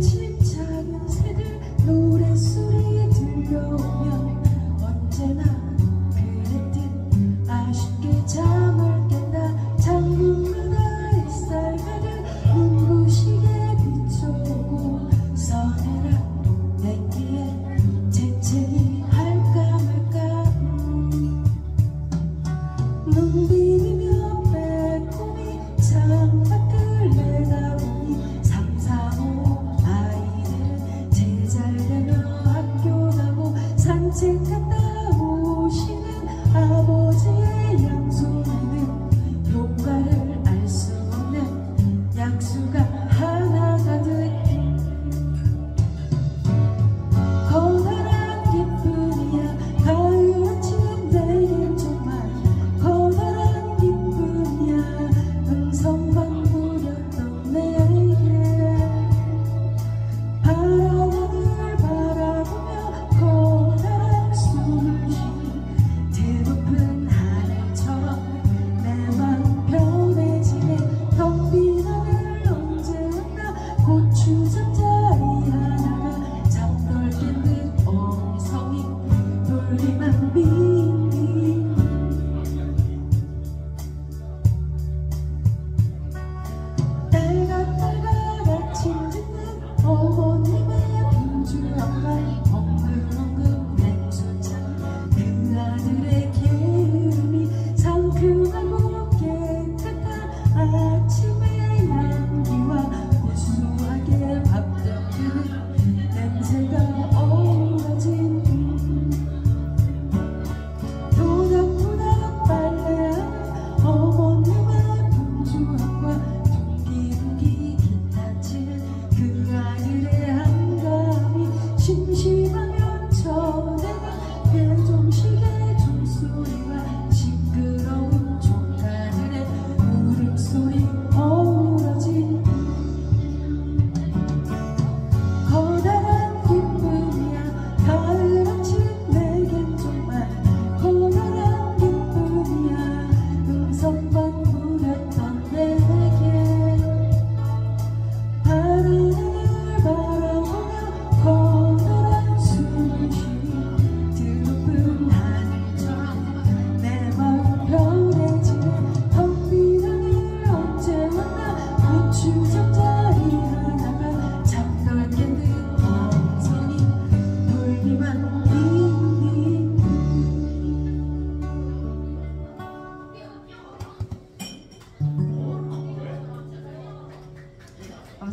집착은 새들 노래소리에 들려 일찍 찾아오시는 아버지. 轻轻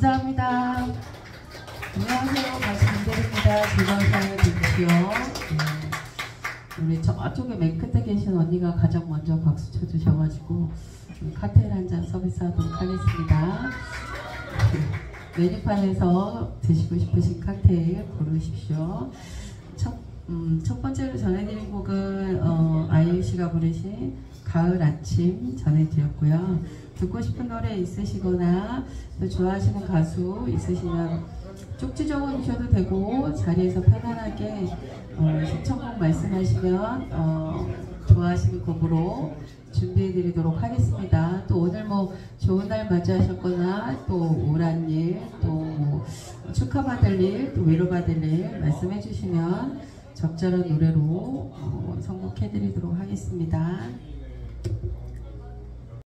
감사합니다. 안녕하세요. 가수 김대리입니다. 즐거운 사회 되십시오. 네. 우리 저쪽에 맨 끝에 계신 언니가 가장 먼저 박수 쳐주셔가지고 카테일 한 잔 서비스하도록 하겠습니다. 네. 메뉴판에서 드시고 싶으신 칵테일 고르십시오. 첫 음, 첫 번째로 전해드린 곡은 어, 아이유 씨가 부르신 가을 아침 전해드렸고요. 듣고 싶은 노래 있으시거나 또 좋아하시는 가수 있으시면 쪽지 적어주셔도 되고 자리에서 편안하게 어, 신청곡 말씀하시면 어, 좋아하시는 곡으로 준비해드리도록 하겠습니다. 또 오늘 뭐 좋은 날 맞이하셨거나 또 우울한 일, 또 뭐 축하받을 일, 또 위로받을 일 말씀해주시면 적절한 노래로 어, 선곡해드리도록 하겠습니다.